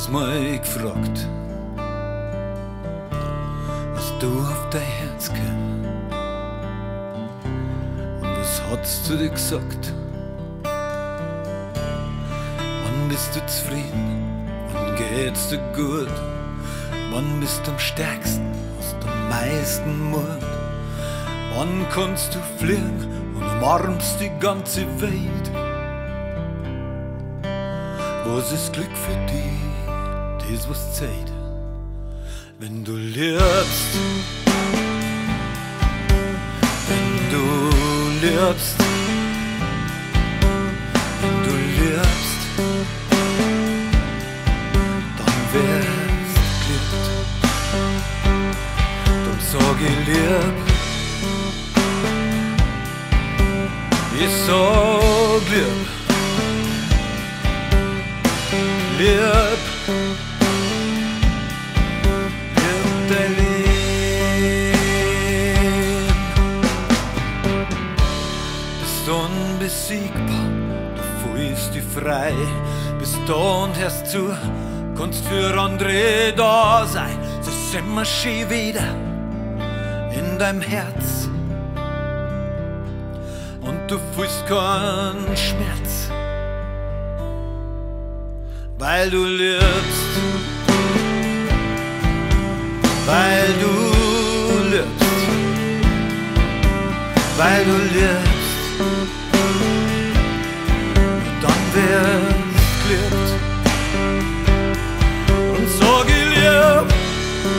das mal gefragt, was du auf dein Herz kennt. Und was hat's zu dir gesagt? Wann bist du zufrieden? Wann geht's dir gut? Wann bist du am stärksten? Hast du am meisten Mut? Wann kannst du fliegen und umarmst die ganze Welt? Was ist Glück für dich? Was zählt, wenn du liebst. Wenn du liebst. Wenn du liebst. Dann wärst glückt. Dann sag ich lieb. Ich sag. Lieb. Lieb du fühlst dich frei. Bist da und hörst zu, kannst für andere da sein. Sie sind immer schön wieder in deinem Herz. Und du fühlst keinen Schmerz, weil du liebst. Weil du liebst. Weil du liebst. Sag ich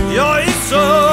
lieb. Ja, ich sag